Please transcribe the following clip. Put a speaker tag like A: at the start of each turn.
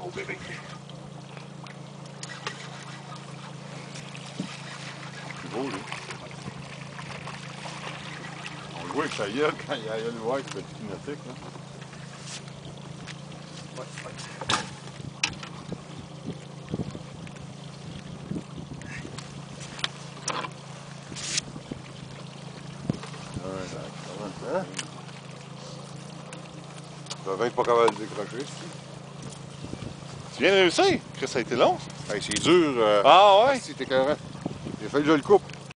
A: Oh bébé.
B: C'est beau, lui. On le voit avec sa gueule quand il y a le voir avec le petit nautique, là.
A: Ouais, ouais.
C: Hein?
B: Va être pas capable de décrocher.
C: Tu viens de réussir? Chris, ça a été long.
B: Hey, c'est dur. euh,
C: Ah ouais?
B: Carré. Il a fallu que je le coupe.